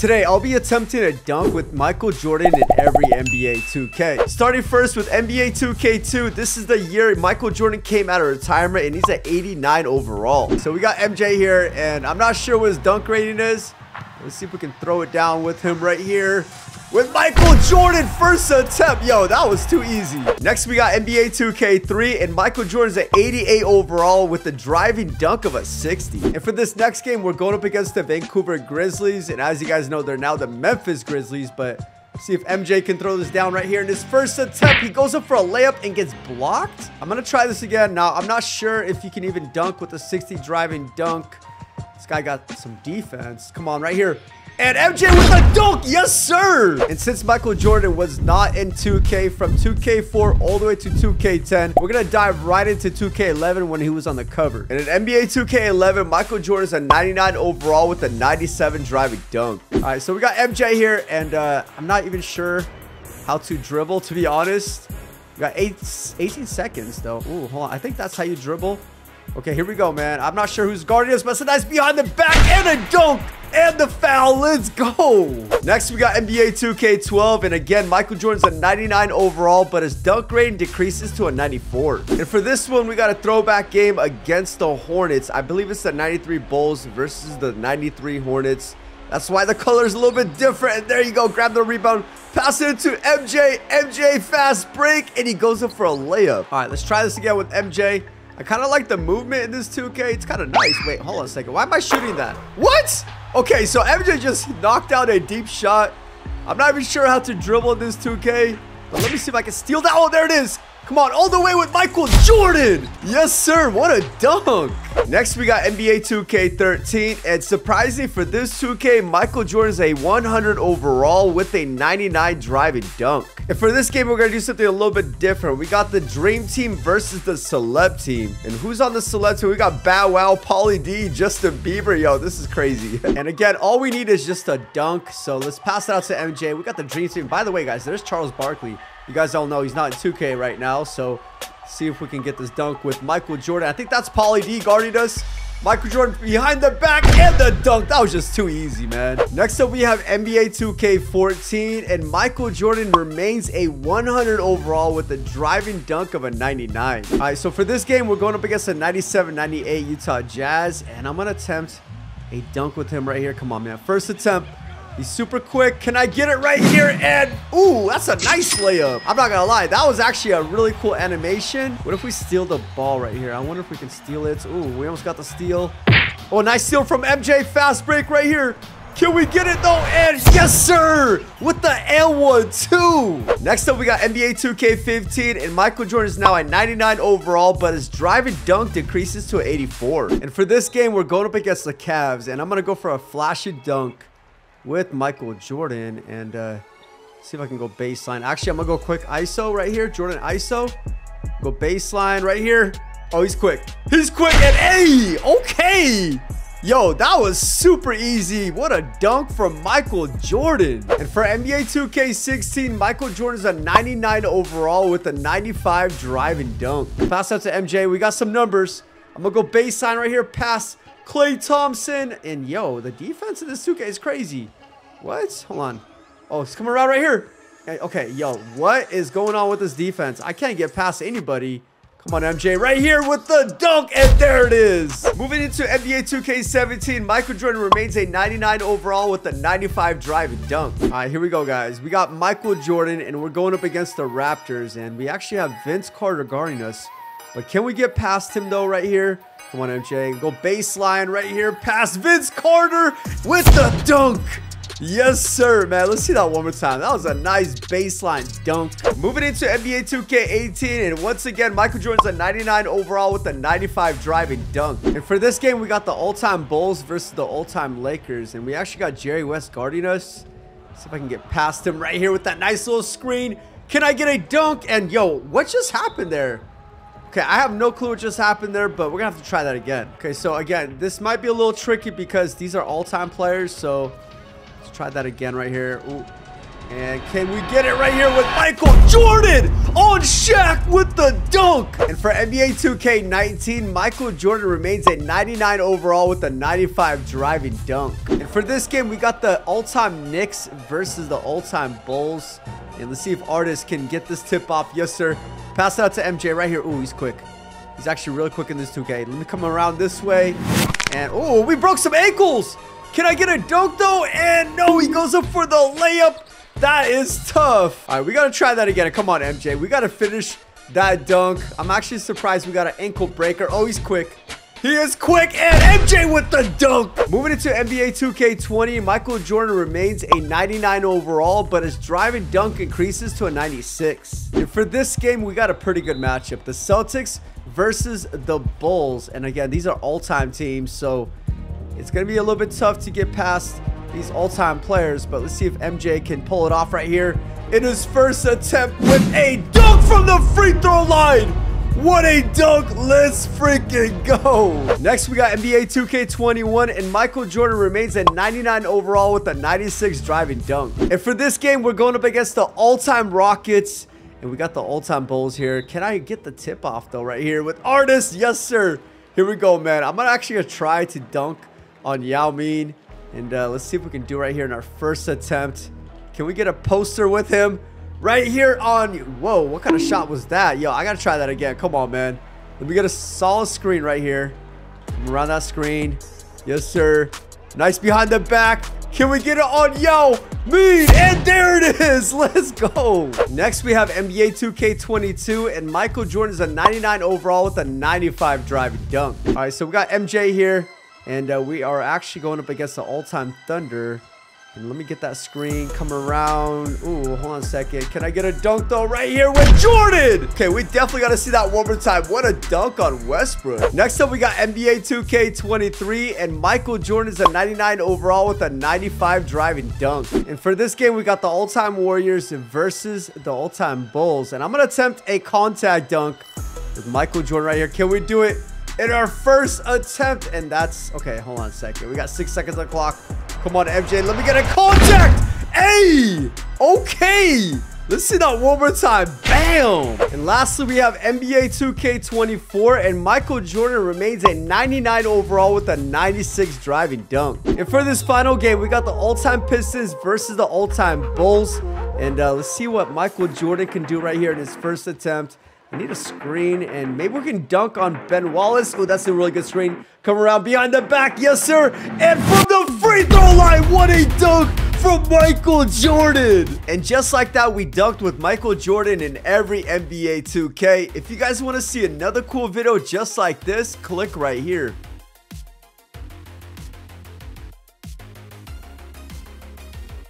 Today, I'll be attempting a dunk with Michael Jordan in every NBA 2K. Starting first with NBA 2K2, this is the year Michael Jordan came out of retirement and he's at 89 overall. So we got MJ here and I'm not sure what his dunk rating is. Let's see if we can throw it down with him right here with Michael Jordan first attempt. Yo, that was too easy. Next, we got NBA 2K3, and Michael Jordan's at 88 overall with the driving dunk of a 60. And for this next game, we're going up against the Vancouver Grizzlies, and as you guys know, they're now the Memphis Grizzlies, but See if MJ can throw this down right here in his first attempt. He goes up for a layup and gets blocked. I'm going to try this again. Now, I'm not sure if you can even dunk with a 60 driving dunk. Guy got some defense. Come on, right here. And MJ with a dunk, yes sir! And since Michael Jordan was not in 2K from 2K4 all the way to 2K10, we're gonna dive right into 2K11 when he was on the cover. And in NBA 2K11, Michael Jordan's a 99 overall with a 97 driving dunk. All right, so we got MJ here, and uh, I'm not even sure how to dribble, to be honest. We got eight, 18 seconds, though. Ooh, hold on. I think that's how you dribble. Okay, here we go, man. I'm not sure who's guarding us, but it's a nice behind the back and a dunk and the foul. Let's go. Next, we got NBA 2K12. And again, Michael Jordan's a 99 overall, but his dunk rating decreases to a 94. And for this one, we got a throwback game against the Hornets. I believe it's the 93 Bulls versus the 93 Hornets. That's why the color is a little bit different. And there you go. Grab the rebound. Pass it to MJ. MJ fast break. And he goes up for a layup. All right, let's try this again with MJ. I kind of like the movement in this 2K. It's kind of nice. Wait, hold on a second. Why am I shooting that? What? Okay, so MJ just knocked out a deep shot. I'm not even sure how to dribble in this 2K. But let me see if I can steal that. Oh, there it is. Come on, all the way with Michael Jordan. Yes, sir. What a dunk. Next, we got NBA 2K13. And surprisingly for this 2K, Michael Jordan's a 100 overall with a 99 driving dunk. And for this game, we're going to do something a little bit different. We got the Dream Team versus the Celeb Team. And who's on the Celeb Team? We got Bow Wow, Pauly D, Justin Bieber. Yo, this is crazy. and again, all we need is just a dunk. So let's pass it out to MJ. We got the Dream Team. By the way, guys, there's Charles Barkley. You guys all know he's not in 2K right now, so see if we can get this dunk with Michael Jordan. I think that's Pauly D guarding us. Michael Jordan behind the back and the dunk. That was just too easy, man. Next up, we have NBA 2K14, and Michael Jordan remains a 100 overall with a driving dunk of a 99. All right, so for this game, we're going up against a 97-98 Utah Jazz, and I'm going to attempt a dunk with him right here. Come on, man. First attempt. He's super quick. Can I get it right here? And, ooh, that's a nice layup. I'm not to lie. That was actually a really cool animation. What if we steal the ball right here? I wonder if we can steal it. Ooh, we almost got the steal. Oh, nice steal from MJ. Fast break right here. Can we get it though? And yes, sir! With the L1 too! Next up, we got NBA 2K15, and Michael Jordan is now at 99 overall, but his driving dunk decreases to 84. And for this game, we're going up against the Cavs, and I'm gonna go for a flashy dunk with Michael Jordan and uh, see if I can go baseline. Actually, I'm gonna go quick ISO right here. Jordan ISO. Go baseline right here. Oh, he's quick. He's quick and hey, okay. Yo, that was super easy. What a dunk from Michael Jordan. And for NBA 2K16, Michael Jordan is a 99 overall with a 95 driving dunk. Pass out to MJ. We got some numbers. I'm gonna go baseline right here. Pass Klay Thompson. And yo, the defense of this 2K is crazy. What? Hold on. Oh, it's coming around right here. Okay, yo, what is going on with this defense? I can't get past anybody. Come on, MJ, right here with the dunk, and there it is. Moving into NBA 2K17, Michael Jordan remains a 99 overall with a 95 driving dunk. All right, here we go, guys. We got Michael Jordan, and we're going up against the Raptors, and we actually have Vince Carter guarding us. But can we get past him, though, right here? Come on, MJ. Go baseline right here past Vince Carter with the dunk. Yes, sir, man. Let's see that one more time. That was a nice baseline dunk. Moving into NBA 2K18, and once again, Michael Jordan's a 99 overall with a 95 driving dunk. And for this game, we got the all-time Bulls versus the all-time Lakers, and we actually got Jerry West guarding us. Let's see if I can get past him right here with that nice little screen. Can I get a dunk? And yo, what just happened there? Okay, I have no clue what just happened there, but we're gonna have to try that again. Okay, so again, this might be a little tricky because these are all-time players, so let's try that again right here. Ooh. And can we get it right here with Michael Jordan on Shaq with the dunk? And for NBA 2K19, Michael Jordan remains at 99 overall with a 95 driving dunk. And for this game, we got the all-time Knicks versus the all-time Bulls. And let's see if Artis can get this tip off. Yes, sir. Pass it out to MJ right here. Ooh, he's quick. He's actually really quick in this 2K. Let me come around this way. And, oh, we broke some ankles. Can I get a dunk, though? And no, he goes up for the layup. That is tough. All right, we got to try that again. Come on, MJ. We got to finish that dunk. I'm actually surprised we got an ankle breaker. Oh, he's quick. He is quick and MJ with the dunk. Moving into NBA 2K20, Michael Jordan remains a 99 overall, but his driving dunk increases to a 96. And for this game, we got a pretty good matchup. The Celtics versus the Bulls. And again, these are all-time teams, so it's going to be a little bit tough to get past these all-time players, but let's see if MJ can pull it off right here in his first attempt with a dunk from the free throw line. What a dunk. Let's freaking go. Next, we got NBA 2K21, and Michael Jordan remains at 99 overall with a 96 driving dunk. And for this game, we're going up against the all-time Rockets, and we got the all-time Bulls here. Can I get the tip off, though, right here with Artis? Yes, sir. Here we go, man. I'm actually gonna try to dunk on Yao Ming. And uh, let's see if we can do right here in our first attempt. Can we get a poster with him? Right here on... Whoa, what kind of shot was that? Yo, I got to try that again. Come on, man. Let me get a solid screen right here. Around that screen. Yes, sir. Nice behind the back. Can we get it on Yao Ming? And there it is. Let's go. Next, we have NBA 2K22. And Michael Jordan is a 99 overall with a 95 driving dunk. All right, so we got MJ here. And uh, we are actually going up against the all-time Thunder. And let me get that screen come around. Ooh, hold on a second. Can I get a dunk though right here with Jordan? Okay, we definitely got to see that one more time. What a dunk on Westbrook. Next up, we got NBA 2K23 and Michael Jordan is a 99 overall with a 95 driving dunk. And for this game, we got the all-time Warriors versus the all-time Bulls. And I'm going to attempt a contact dunk with Michael Jordan right here. Can we do it? In our first attempt. And that's... Okay, hold on a second. We got six seconds on the clock. Come on, MJ. Let me get a contact. Hey! Okay! Let's see that one more time. Bam! And lastly, we have NBA 2K24, and Michael Jordan remains a 99 overall with a 96 driving dunk. And for this final game, we got the all-time Pistons versus the all-time Bulls. And uh, let's see what Michael Jordan can do right here in his first attempt. We need a screen, and maybe we can dunk on Ben Wallace. Oh, that's a really good screen. Come around behind the back. Yes, sir. And from the free throw line, what a dunk from Michael Jordan. And just like that, we dunked with Michael Jordan in every NBA 2K. If you guys want to see another cool video just like this, click right here.